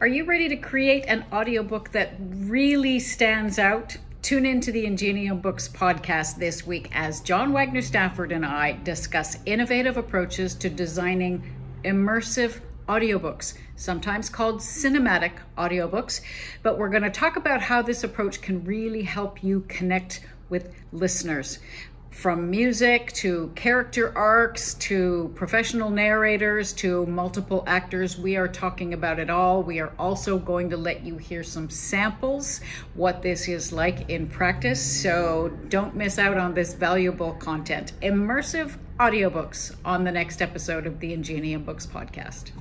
Are you ready to create an audiobook that really stands out? Tune into the Ingenium Books podcast this week as John Wagner Stafford and I discuss innovative approaches to designing immersive audiobooks, sometimes called cinematic audiobooks. But we're going to talk about how this approach can really help you connect with listeners from music to character arcs to professional narrators to multiple actors. We are talking about it all. We are also going to let you hear some samples, what this is like in practice. So don't miss out on this valuable content. Immersive audiobooks on the next episode of the Ingenium Books podcast.